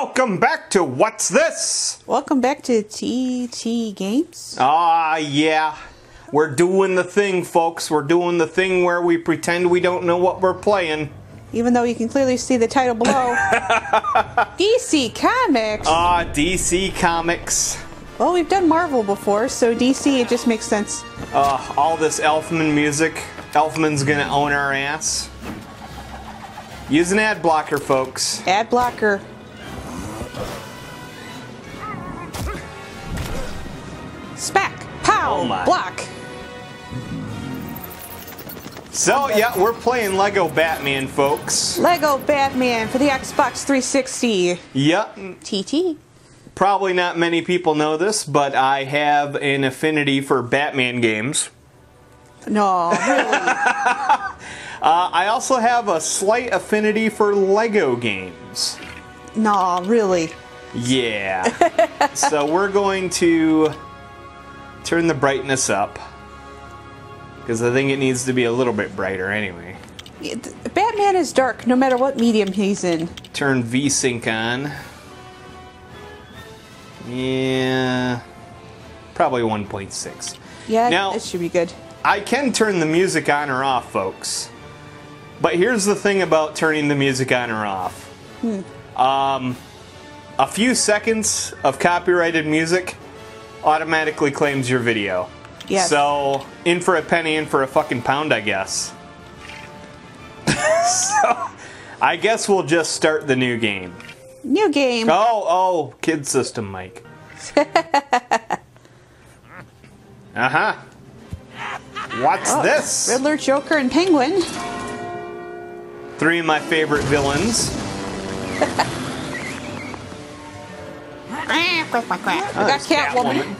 Welcome back to What's This? Welcome back to TT Games. Ah, yeah. We're doing the thing, folks. We're doing the thing where we pretend we don't know what we're playing. Even though you can clearly see the title below. DC Comics. Ah, DC Comics. well, we've done Marvel before, so DC, it just makes sense. Uh, all this Elfman music. Elfman's gonna own our ass. Use an ad blocker, folks. Ad blocker. Smack. Pow. Oh my. Block. So, yeah, we're playing Lego Batman, folks. Lego Batman for the Xbox 360. Yep, TT. probably not many people know this, but I have an affinity for Batman games. No, really. Uh, I also have a slight affinity for Lego games. no, really. Yeah. so we're going to turn the brightness up. Because I think it needs to be a little bit brighter anyway. Batman is dark no matter what medium he's in. Turn VSync on. Yeah. Probably 1.6. Yeah, Now- it should be good. I can turn the music on or off, folks. But here's the thing about turning the music on or off. Hmm. Um, a few seconds of copyrighted music automatically claims your video. Yes. So, in for a penny, in for a fucking pound, I guess. so, I guess we'll just start the new game. New game. Oh, oh, kid system, Mike. uh huh. What's this? Riddler, Joker, and Penguin. Three of my favorite villains. we got Catwoman.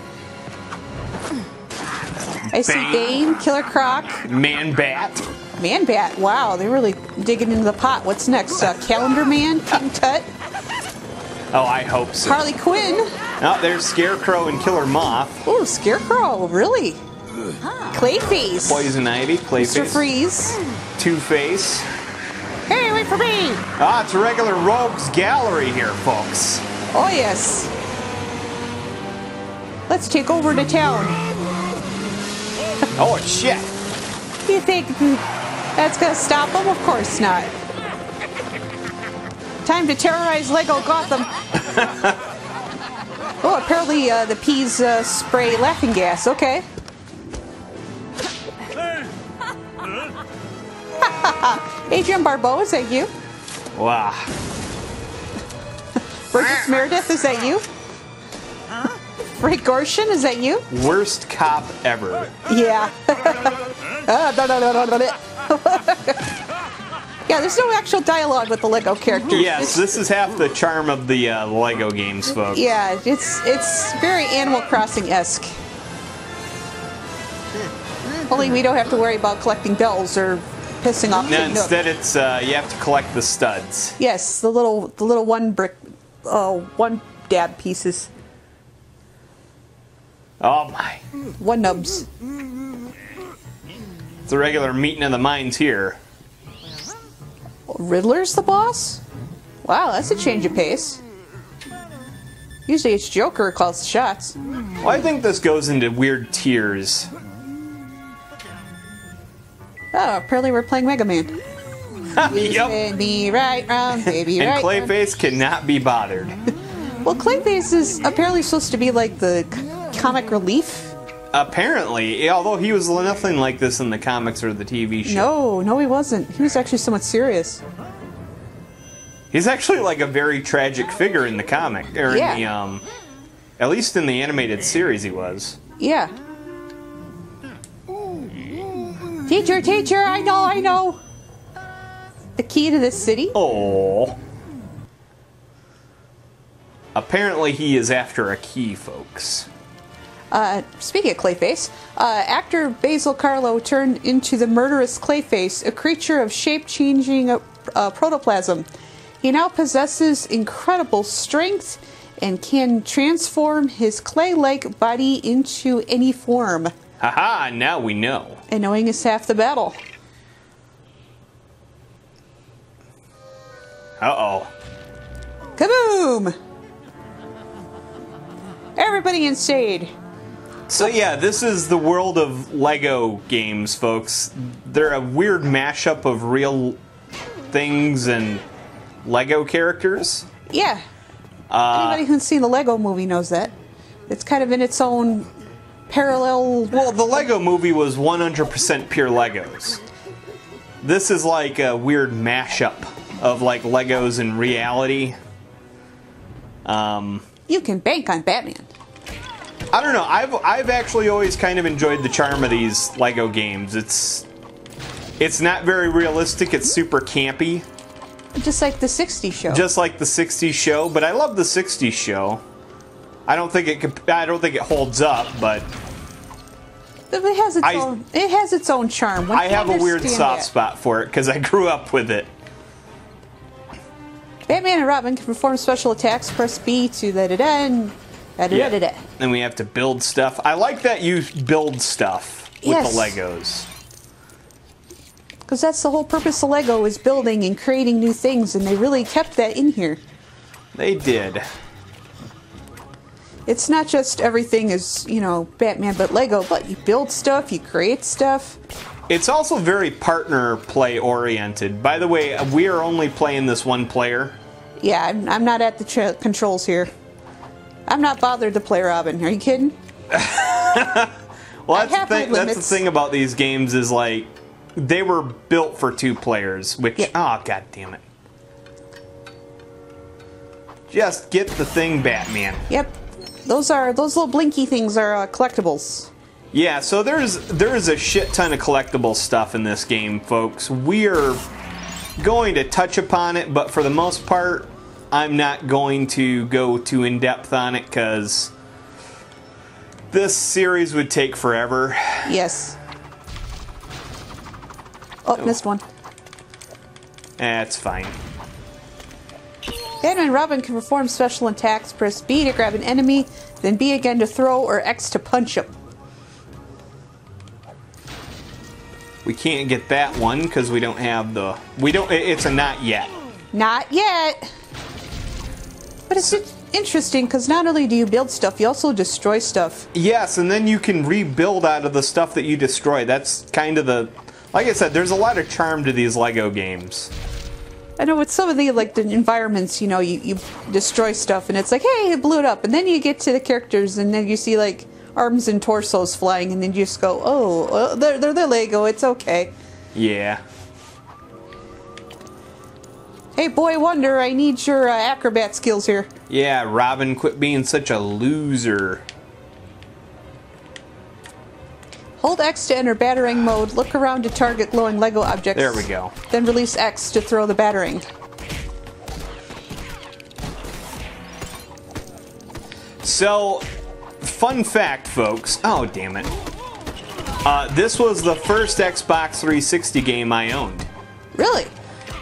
I see Bane. Bane, Killer Croc, Man Bat. Man Bat. Wow, they're really digging into the pot. What's next? Uh, Calendar Man, King Tut, Oh, I hope so. Harley Quinn. Oh, there's Scarecrow and Killer Moth. Ooh, Scarecrow. Really? Clayface. Poison Ivy, Mr. Clayface, Freeze. Two Face. Hey, wait for me. Ah, it's a regular Rogues Gallery here, folks. Oh, yes. Let's take over the town. Oh shit! You think that's gonna stop them? Of course not. Time to terrorize Lego Gotham. oh, apparently uh, the peas uh, spray laughing gas. Okay. Adrienne Barbeau, is that you? Wow. Burgess Meredith, is that you? Frank Gorshin, is that you? Worst cop ever. Yeah. Ah, yeah, there's no actual dialogue with the Lego characters. Yes, this is half the charm of the uh, Lego games, folks. Yeah, it's it's very Animal Crossing esque. Only we don't have to worry about collecting bells or pissing off. No, Nook. instead it's uh, you have to collect the studs. yes, the little the little one brick, oh one dab pieces, Oh my. one nubs. It's a regular meeting of the minds here. Riddler's the boss. Wow, that's a change of pace. Usually it's Joker who calls the shots. Well, I think this goes into weird tiers. Oh, apparently we're playing Mega Man. yep. Me right round, baby And right. round. Clayface cannot be bothered. Well, Clayface is apparently supposed to be like the comic relief. Apparently, although he was nothing like this in the comics or the TV show. No, no, he wasn't. He was actually somewhat serious. He's actually like a very tragic figure in the comic, or Yeah. in the um, at least in the animated series, he was. Yeah. Teacher, teacher, I know, I know. The key to this city? Oh. Apparently, he is after a key, folks. Uh, speaking of Clayface, uh, actor Basil Karlo turned into the murderous Clayface, a creature of shape-changing uh, uh, protoplasm. He now possesses incredible strength and can transform his clay-like body into any form. Haha, now we know. And knowing is half the battle. Uh oh. Kaboom! Everybody inside. So yeah, this is the world of Lego games, folks. They're a weird mashup of real things and Lego characters. Yeah. Uh, Anybody who's seen the Lego movie knows that. It's kind of in its own parallel. Well, the Lego movie was 100% pure Legos. This is like a weird mashup of like Legos and reality. Um, You can bank on Batman. I don't know. I've I've actually always kind of enjoyed the charm of these Lego games. It's it's not very realistic. It's super campy, Just like the 60s show. just like the '60s show. But I love the '60s show. I don't think it I don't think it holds up, but it has its I- own. It has its own charm. Once I have a weird soft that. spot for it because I grew up with it. Batman and Robin can perform special attacks. Press B to da da da and da da da da da. Then we have to build stuff. I like that you build stuff with Yes. the Legos. Because that's the whole purpose of Lego is building and creating new things, and they really kept that in here. They did. It's not just everything is you know Batman, but Lego. But you build stuff, you create stuff. It's also very partner play oriented. By the way, we are only playing this one player. Yeah, I'm, I'm not at the controls here. I'm not bothered to play Robin. Are you kidding? Well, that's the thing. That's the thing about these games is like they were built for two players. Which Yeah. oh god damn it! Just get the thing, Batman. Yep. Those are those little blinky things are uh, collectibles. Yeah, so there's there's a shit ton of collectible stuff in this game, folks. We're going to touch upon it, but for the most part, I'm not going to go too in depth on it because this series would take forever. Yes. Oh, missed one. That's fine. Batman and Robin can perform special attacks. Press B to grab an enemy, then B again to throw, or X to punch him. We can't get that one because we don't have the. We don't. It's a not yet. Not yet. But it's interesting because not only do you build stuff, you also destroy stuff. Yes, and then you can rebuild out of the stuff that you destroy. That's kind of the. Like I said, there's a lot of charm to these Lego games. I know with some of the like the environments, you know, you, you destroy stuff and it's like, hey, it blew it up, and then you get to the characters and then you see like arms and torsos flying, and then you just go, oh, well, they're they're, they're Lego, it's okay. Yeah. Hey, boy wonder, I need your uh, acrobat skills here. Yeah, Robin, quit being such a loser. Hold X to enter battering mode. Look around to target glowing Lego objects. There we go. Then release X to throw the battering. So, fun fact, folks. Oh, damn it. Uh, this was the first Xbox 360 game I owned. Really?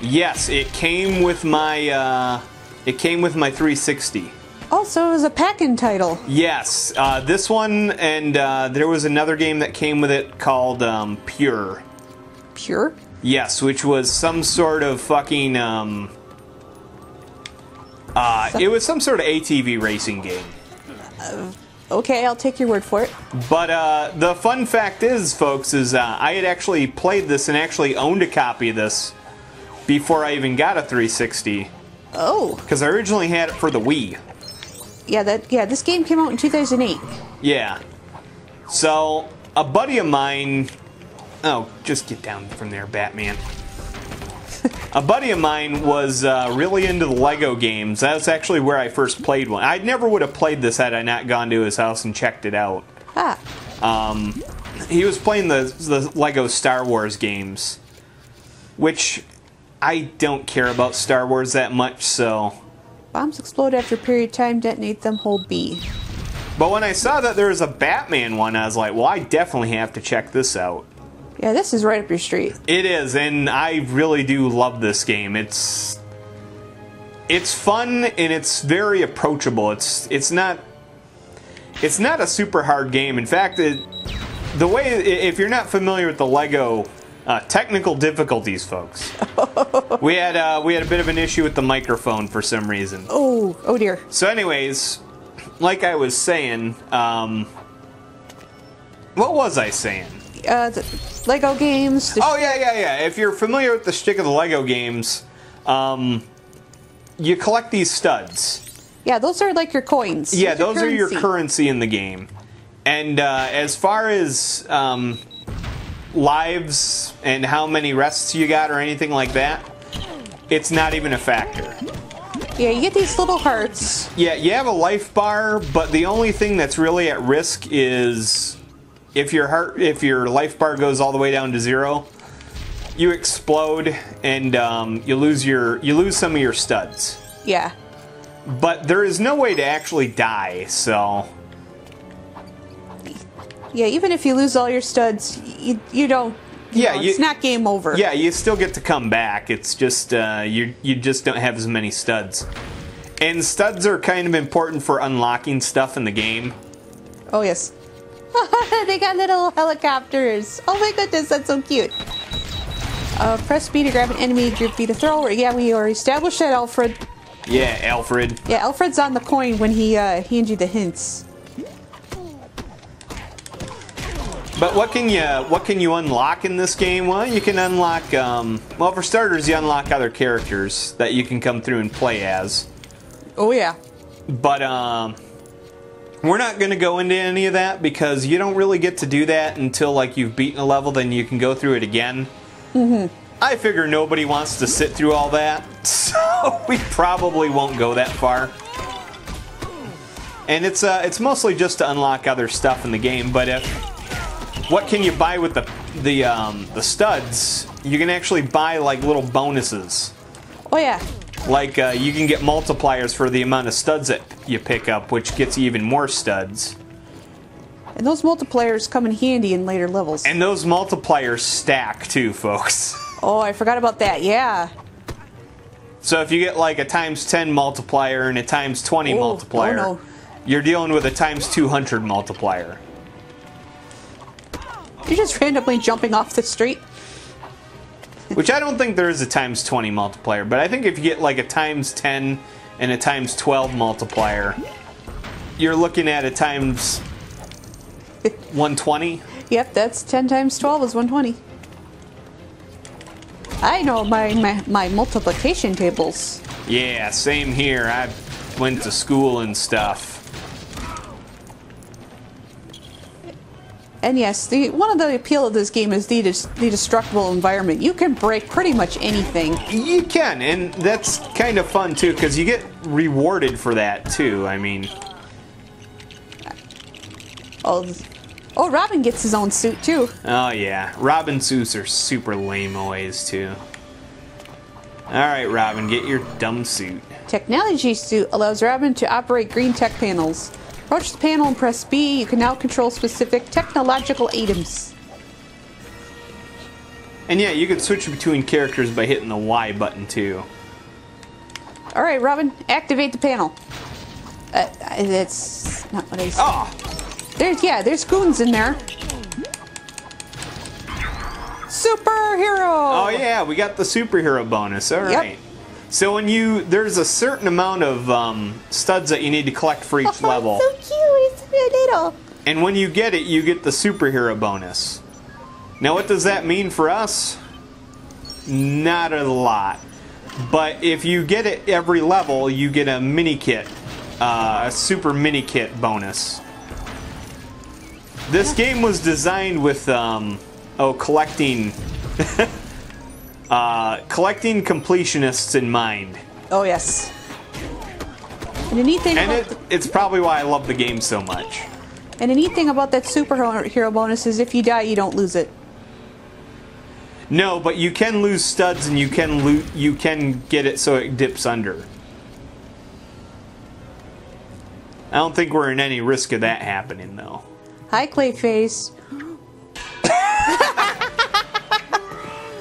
Yes, it came with my. Uh, it came with my 360. Also, it was a pack-in title. Yes, uh, this one, and uh, there was another game that came with it called um, Pure. Pure? Yes, which was some sort of fucking. Um, uh, it was some sort of ATV racing game. Okay, I'll take your word for it. But uh, the fun fact is, folks, is uh, I had actually played this and actually owned a copy of this before I even got a 360 Oh, because I originally had it for the Wii. yeah, that yeah. This game came out in 2008. Yeah. So a buddy of mine. Oh, just get down from there, Batman. a buddy of mine was uh, really into the Lego games. That's actually where I first played one. I never would have played this had I not gone to his house and checked it out. Ah, Um, he was playing the the Lego Star Wars games, which I don't care about Star Wars that much. So, bombs explode after a period of time. Detonate them. Hold B. but when I saw that there was a Batman one, I was like, well, I definitely have to check this out. Yeah, this is right up your street. It is, and I really do love this game. It's it's fun and it's very approachable. It's it's not it's not a super hard game. In fact, it, the way if you're not familiar with the Lego Uh, technical difficulties, folks. we had uh, we had a bit of an issue with the microphone for some reason. Oh, oh dear. So, anyways, like I was saying, um, what was I saying? Uh, the Lego games. Oh yeah, yeah, yeah. If you're familiar with the shtick of the Lego games, um, you collect these studs. yeah, those are like your coins. Yeah, Those those are your currency. currency in the game. And uh, as far as um, lives and how many rests you got or anything like that, it's not even a factor. Yeah, you get these little hearts. Yeah, you have a life bar, but the only thing that's really at risk is if your heart, if your life bar goes all the way down to zero, you explode and um, you lose your you lose some of your studs. Yeah. But there is no way to actually die, so Yeah, even if you lose all your studs, you, you don't. you Yeah, know, you- it's not game over. yeah, you still get to come back. It's just uh, you you just don't have as many studs. And studs are kind of important for unlocking stuff in the game. Oh yes. they got little helicopters. Oh my goodness, that's so cute. Uh, press B to grab an enemy, group B to throw. Yeah, we already established that, Alfred. Yeah, Alfred. Yeah, Alfred's on the coin when he uh, hands you the hints. But what can you what can you unlock in this game? Well, you can unlock um, well for starters, you unlock other characters that you can come through and play as. Oh yeah. But um, we're not going to go into any of that because you don't really get to do that until like you've beaten a level. Then you can go through it again. Mm-hmm. I figure nobody wants to sit through all that, so we probably won't go that far. And it's uh, it's mostly just to unlock other stuff in the game. But if what can you buy with the the um, the studs? You can actually buy like little bonuses. Oh yeah. Like uh, you can get multipliers for the amount of studs that you pick up, which gets even more studs. And those multipliers come in handy in later levels. And those multipliers stack too, folks. oh, I forgot about that. Yeah. So if you get like a times 10 multiplier and a times 20 Oh, multiplier, oh no. you're dealing with a times 200 multiplier. You're just randomly jumping off the street. Which I don't think there is a times 20 multiplier, but I think if you get like a times 10 and a times 12 multiplier, you're looking at a times 120. Yep, that's 10 times 12 is 120. I know my, my, my multiplication tables. Yeah, same here. I went to school and stuff. And yes, the one of the appeal of this game is the, the destructible environment. You can break pretty much anything. You can, and that's kind of fun too, because you get rewarded for that too. I mean, Oh, oh, Robin gets his own suit too. oh yeah, Robin suits are super lame always too. All right, Robin, get your dumb suit. Technology suit allows Robin to operate green tech panels. Approach the panel and press B. You can now control specific technological items. And yeah, you can switch between characters by hitting the Y button too. All right, Robin, activate the panel. Uh, that's not what I said. Oh, There's yeah, there's goons in there. Superhero. oh yeah, we got the superhero bonus. All Yep. right. So when you there's a certain amount of um, studs that you need to collect for each level. so cute. It's so little. And when you get it, you get the superhero bonus. Now, what does that mean for us? Not a lot. But if you get it every level, you get a mini kit, uh, a super mini kit bonus. This game was designed with, um, oh, collecting, uh, collecting completionists in mind. Oh yes. And the neat thing And it, it's probably why I love the game so much. and the neat thing about that superhero bonus is if you die, you don't lose it. No, but you can lose studs and you can loot. You can get it so it dips under. I don't think we're in any risk of that happening, though. Hi, Clayface.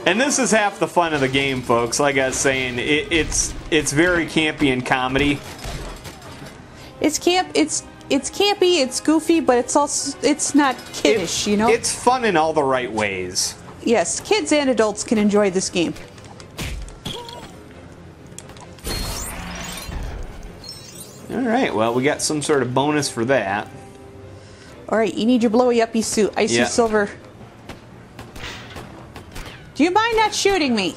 And this is half the fun of the game, folks. Like I was saying, it, it's it's very campy and comedy. It's camp. It's it's campy. It's goofy, but it's also it's not kiddish. you know. It's fun in all the right ways. Yes, kids and adults can enjoy this game. All right. Well, we got some sort of bonus for that. All right, you need your blowy uppy suit, icy Yeah. silver. Do you mind not shooting me?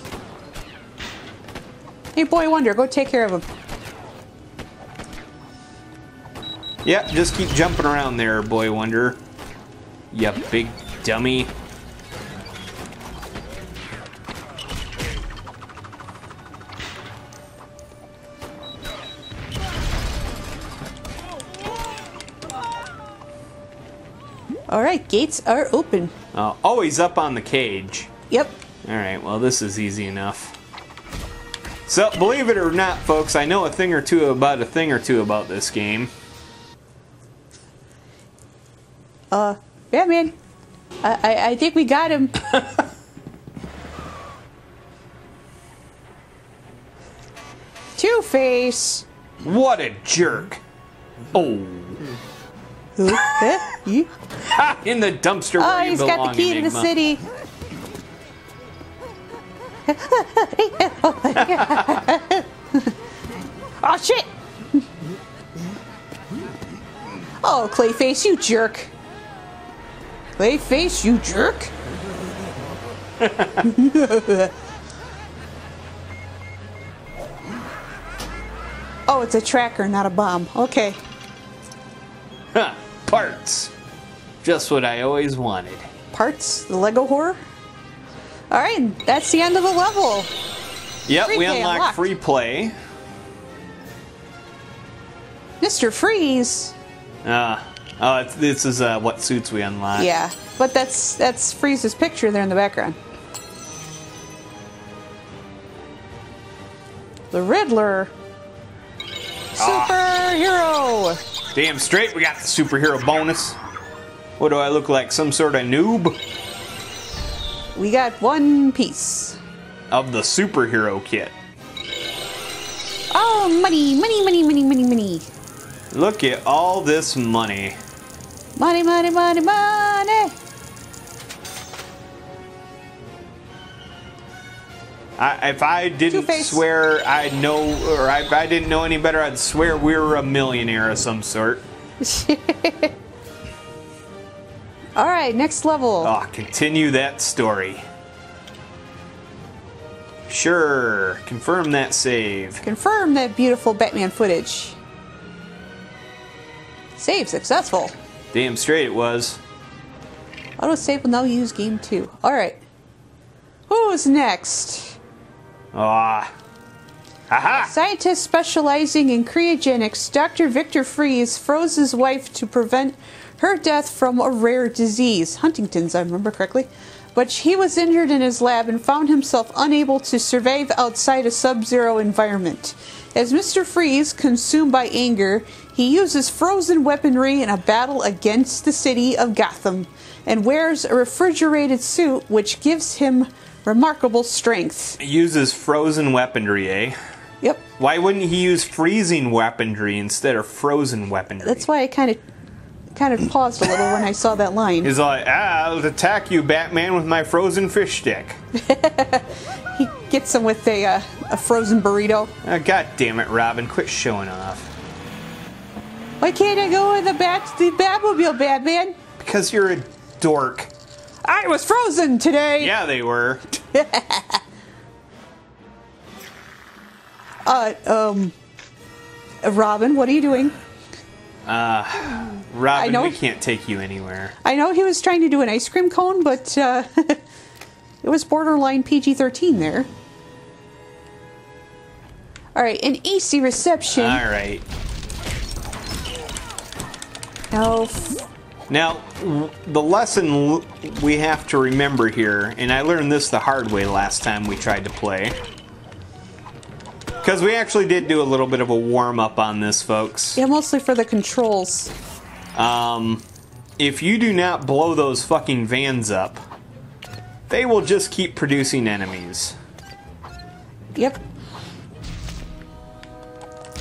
Hey, boy wonder, go take care of him. Yep. Just keep jumping around there, boy wonder. You big dummy. All right, gates are open. Uh, he's up on the cage. Yep. All right, well, this is easy enough. So, believe it or not, folks, I know a thing or two about a thing or two about this game. Uh, Batman. I, I, I think we got him. Two Face. What a jerk! Oh? You? in the dumpster Oh, where you he's belong, got the key to the city. oh shit! Oh, Clayface, you jerk! Clayface, you jerk! oh, it's a tracker, not a bomb. Okay. Huh, parts. Just what I always wanted. Parts, the Lego horror. All right, that's the end of the level. Yep, Free we play unlocked free play. Mr. Freeze. Uh, oh, it's, this is uh, what suits we unlocked. Yeah, but that's that's Freeze's picture there in the background. The Riddler. Superhero. Damn straight, we got the superhero bonus. What do I look like? Some sort of noob We got one piece. of the superhero kit. Oh, money, money, money, money, money, money. Look at all this money. Money, money, money, money. I, if I didn't swear I know, or I, if I didn't know any better, I'd swear we were a millionaire of some sort. All right, next level. Oh, continue that story. Sure, confirm that save. Confirm that beautiful Batman footage. Save successful. Damn straight it was. Auto save will now use game two. All right. Who's next? Ah. Aha! Scientist specializing in cryogenics, Dr. Victor Fries froze his wife to prevent her death from a rare disease, Huntington's, I remember correctly. But he was injured in his lab and found himself unable to survive outside a sub zero environment. As Mr. Freeze, consumed by anger, he uses frozen weaponry in a battle against the city of Gotham and wears a refrigerated suit which gives him remarkable strength. Uses frozen weaponry, eh? Why wouldn't he use freezing weaponry instead of frozen weaponry? That's why I kind of kind of paused a little when I saw that line. He's like, ah, I'll attack you, Batman, with my frozen fish stick. He gets him with a uh, a frozen burrito. Ah, God damn it, Robin, quit showing off. Why can't I go in the bat the Batmobile, Batman? Because you're a dork. I was frozen today. Yeah, they were. Uh, um, uh, Robin, what are you doing? Robin, know. we can't take you anywhere. I know he was trying to do an ice cream cone, but uh, it was borderline PG thirteen there. All right, an AC reception. All right. No, Now, the lesson we have to remember here, and I learned this the hard way last time we tried to play. Because we actually did do a little bit of a warm up on this, folks. yeah, mostly for the controls. Um, if you do not blow those fucking vans up, they will just keep producing enemies. Yep.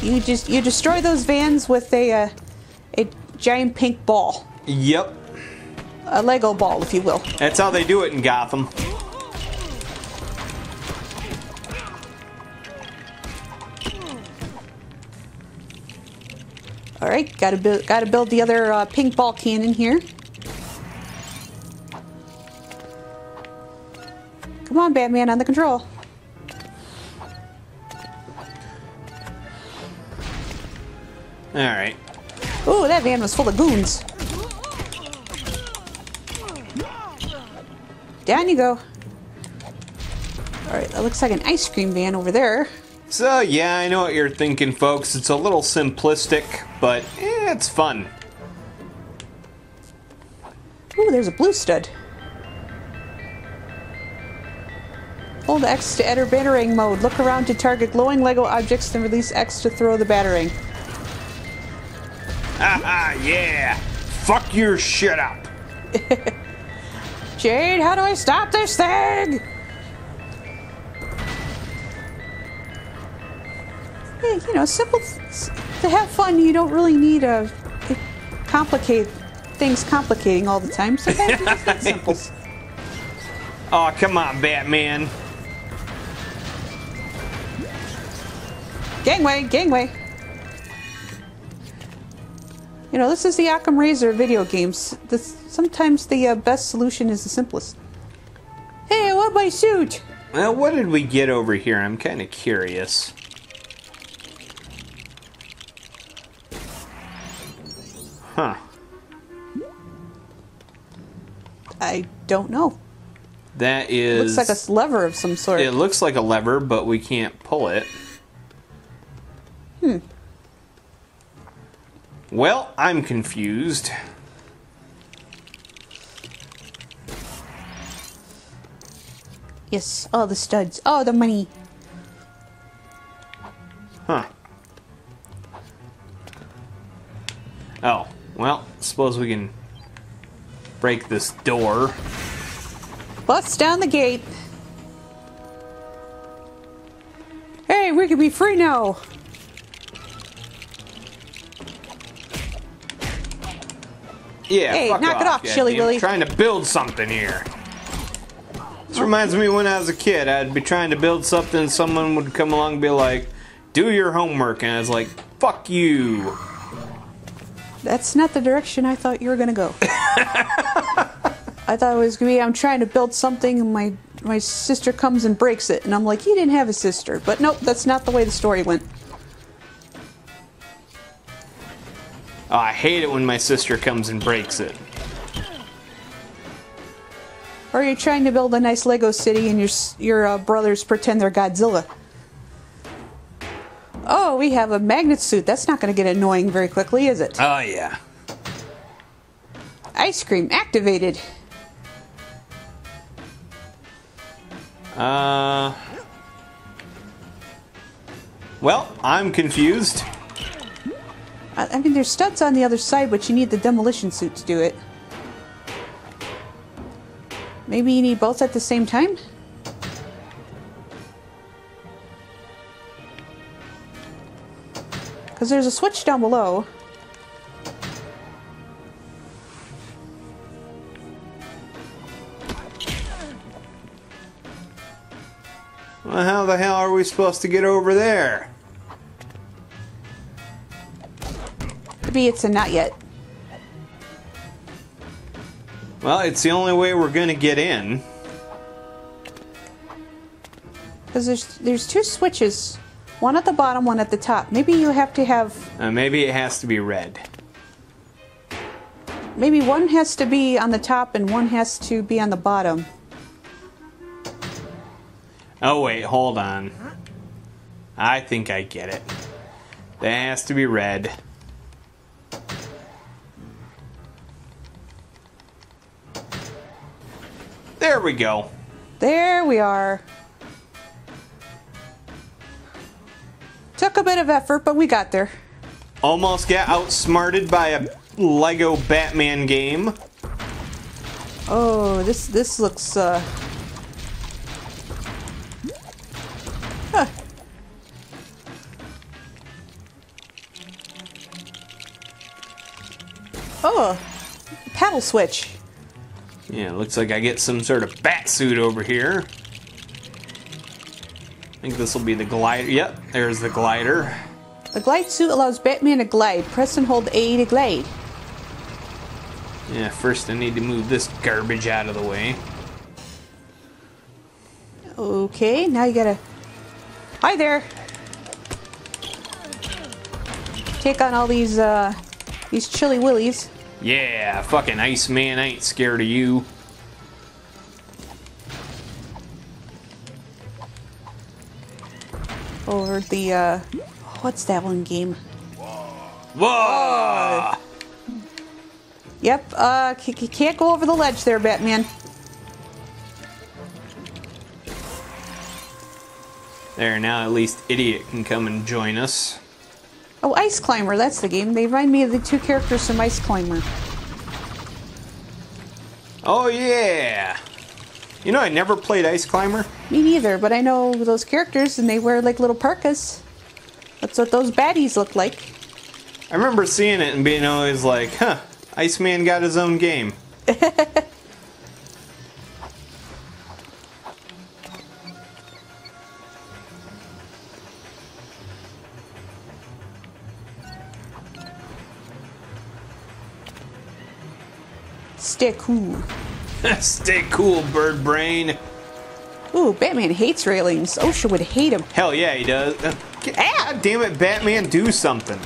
You just you destroy those vans with a uh, a giant pink ball, Yep, a Lego ball, if you will. that's how they do it in Gotham. All right, gotta build, gotta build the other uh, pink ball cannon here. Come on, Batman, on the control. All right. Oh, that van was full of goons. Down you go. Alright, that looks like an ice cream van over there. So, yeah, I know what you're thinking, folks. It's a little simplistic, but eh, it's fun. Ooh, there's a blue stud. Hold X to enter battering mode. Look around to target glowing Lego objects, then release X to throw the battering. Haha, yeah! Fuck your shit up! Jade, how do I stop this thing? You know, simple. To have fun, you don't really need a complicate things complicating all the time. Sometimes just need simples. Oh, come on, Batman. Gangway, gangway. You know, this is the Occam Razor video games. This, sometimes the uh, best solution is the simplest. Hey, I want my suit! Well, what did we get over here? I'm kind of curious. Huh. I don't know. That is. Looks like a lever of some sort. It looks like a lever, but we can't pull it. Hmm. Well, I'm confused. Yes. Oh, the studs. Oh, the money. Huh. Oh, suppose we can break this door. Bust down the gate. Hey, we can be free now. Yeah, Hey, fuck knock it off, Chili. I'm Willy. trying to build something here. This reminds me when I was a kid. I'd be trying to build something, and someone would come along and be like, "Do your homework," and I was like, "Fuck you." That's not the direction I thought you were gonna go. I thought it was gonna be I'm trying to build something and my my sister comes and breaks it and I'm like, you didn't have a sister. But nope, that's not the way the story went. Oh, I hate it when my sister comes and breaks it. Or you're trying to build a nice Lego city and your your uh, brothers pretend they're Godzilla. Oh, we have a magnet suit. That's not going to get annoying very quickly, is it? Oh yeah. Ice cream activated. Uh. Well, I'm confused. I, I mean, there's studs on the other side, but you need the demolition suit to do it. Maybe you need both at the same time? Because there's a switch down below. Well, how the hell are we supposed to get over there? Maybe it's a not yet. Well, it's the only way we're gonna get in. Because there's, there's two switches. One at the bottom, one at the top. Maybe you have to have... Uh, maybe it has to be red. Maybe one has to be on the top and one has to be on the bottom. Oh wait, hold on. I think I get it. That has to be red. There we go. There we are. Took a bit of effort, but we got there. Almost got outsmarted by a Lego Batman game. Oh, this this looks uh huh. Oh, paddle switch. Yeah, looks like I get some sort of bat suit over here. I think this will be the glider. Yep, there's the glider. The glide suit allows Batman to glide. Press and hold A to glide. Yeah, first I need to move this garbage out of the way. Okay, now you gotta. Hi there. Take on all these uh these chili willies. Yeah, fucking Iceman, I ain't scared of you. The uh what's that one game? Whoa! Yep, uh can't go over the ledge there, Batman. There, now at least Idiot can come and join us. Oh, Ice Climber, that's the game. They remind me of the two characters from Ice Climber. Oh, yeah! You know, I never played Ice Climber. Me neither, but I know those characters and they wear like little parkas. That's what those baddies look like. I remember seeing it and being always like, huh, Iceman got his own game. Stay cool. Stay cool, bird brain. Ooh, Batman hates railings. OSHA would hate him. Hell yeah, he does. Uh, God damn it, Batman, do something.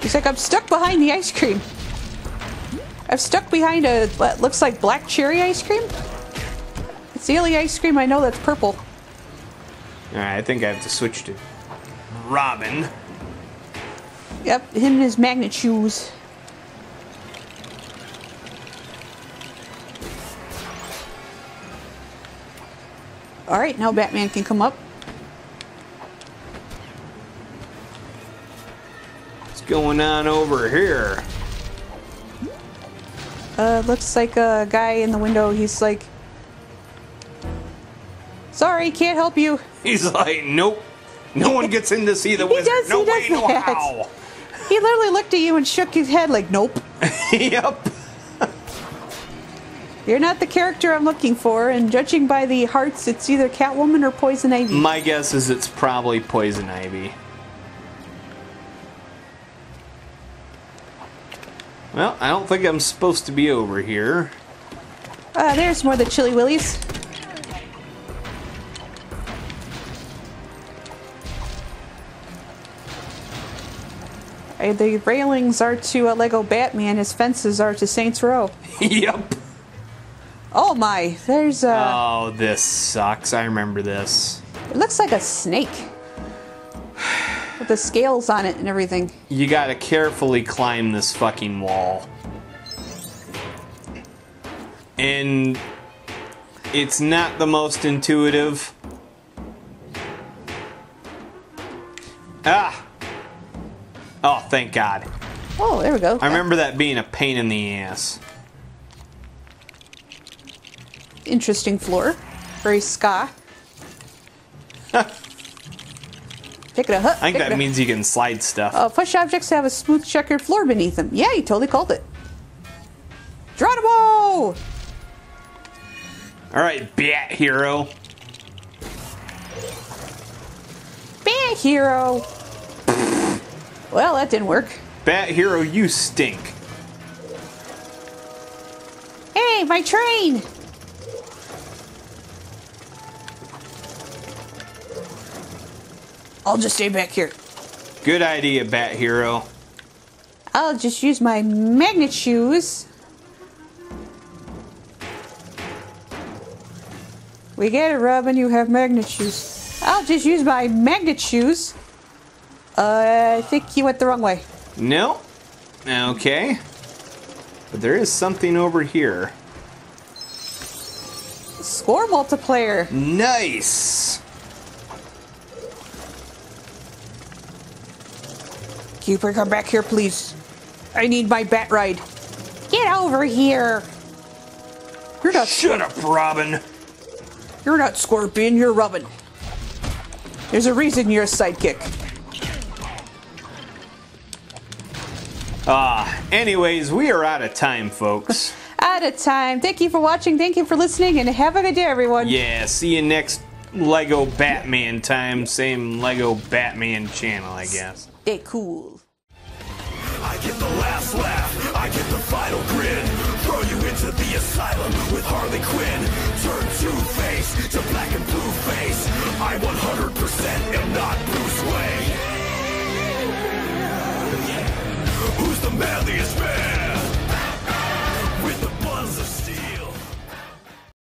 He's like, I'm stuck behind the ice cream. I'm stuck behind a what looks like black cherry ice cream. It's the only ice cream I know that's purple. Alright, I think I have to switch to Robin. Yep, him and his magnet shoes. Alright, now Batman can come up. What's going on over here? Uh, looks like a guy in the window. He's like, Sorry, can't help you. He's like, nope. No one gets in to see the He wizard. does- no he way, does no how. He literally looked at you and shook his head like, Nope. yep. You're not the character I'm looking for, and judging by the hearts, it's either Catwoman or Poison Ivy. My guess is it's probably Poison Ivy. Well, I don't think I'm supposed to be over here. Uh, there's more of the Chili Willies. Uh, The railings are to a Lego Batman. His fences are to Saints Row. yep. Oh my! There's a. Oh, this sucks. I remember this. it looks like a snake with the scales on it and everything. You gotta carefully climb this fucking wall. And it's not the most intuitive. Ah! Oh, thank God. Oh, there we go. I remember that being a pain in the ass. Interesting floor. Very ska. Pick it up. I think that means you can slide stuff. Uh, push objects have a smooth checkered floor beneath them. Yeah, you totally called it. Geronimo! Alright, Bat Hero. Bat hero! well, that didn't work. Bat Hero, you stink. Hey, my train! I'll just stay back here. Good idea, Bat Hero. I'll just use my magnet shoes. We get it, Robin. You have magnet shoes. I'll just use my magnet shoes. Uh, I think you went the wrong way. No. Okay. But there is something over here. Score multiplayer. Nice. Keeper, come back here, please. I need my bat ride. Get over here. You're not. Shut up, Robin. You're not Scorpion. You're Robin. There's a reason you're a sidekick. Ah, anyways, we are out of time, folks. Out of time. Thank you for watching. Thank you for listening, and have a good day, everyone. yeah, see you next Lego Batman time. Same Lego Batman channel, I guess. they cool last laugh, I get the final grin. Throw you into the asylum with Harley Quinn. Turn Two-Face to black and blue face. I 100% am not Bruce Wayne. Who's the manliest man?